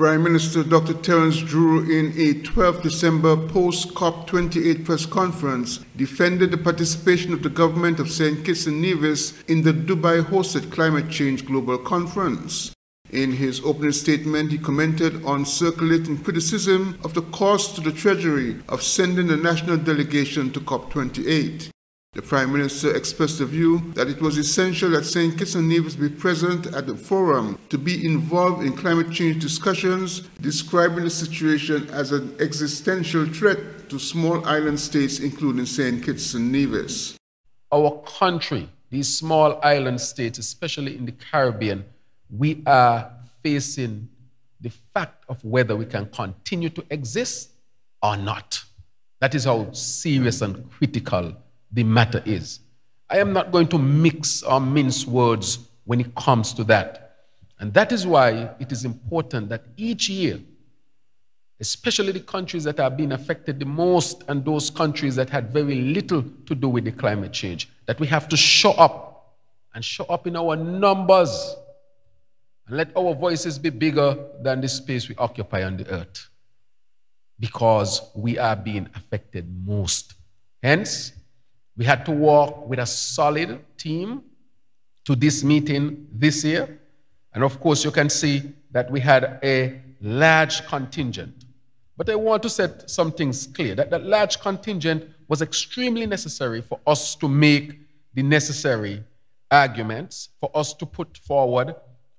Prime Minister Dr. Terrance Drew, in a 12 December post COP28 press conference, defended the participation of the government of St. Kitts and Nevis in the Dubai hosted Climate Change Global Conference. In his opening statement, he commented on circulating criticism of the cost to the Treasury of sending the national delegation to COP28. The Prime Minister expressed the view that it was essential that St. Kitts and Nevis be present at the forum to be involved in climate change discussions, describing the situation as an existential threat to small island states, including St. Kitts and Nevis. Our country, these small island states, especially in the Caribbean, we are facing the fact of whether we can continue to exist or not. That is how serious and critical the matter is. I am not going to mix or mince words when it comes to that. And that is why it is important that each year, especially the countries that are being affected the most and those countries that had very little to do with the climate change, that we have to show up and show up in our numbers and let our voices be bigger than the space we occupy on the earth because we are being affected most. Hence, we had to work with a solid team to this meeting this year. And of course, you can see that we had a large contingent. But I want to set some things clear that that large contingent was extremely necessary for us to make the necessary arguments, for us to put forward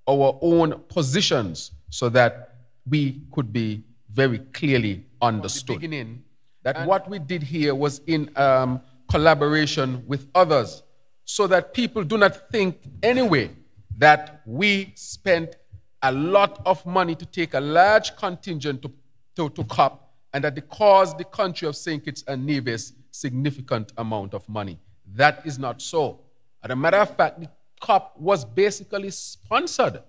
our own positions so that we could be very clearly understood. Beginning, that what we did here was in um, collaboration with others so that people do not think anyway that we spent a lot of money to take a large contingent to, to, to COP and that it caused the country of St. Kitts and Nevis significant amount of money. That is not so. As a matter of fact, the COP was basically sponsored.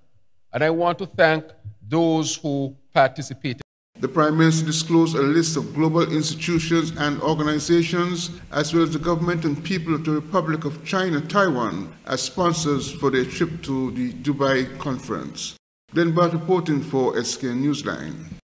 And I want to thank those who participated. The Prime Minister disclosed a list of global institutions and organizations, as well as the government and people of the Republic of China, Taiwan, as sponsors for their trip to the Dubai conference. Glenn Bart reporting for SKN Newsline.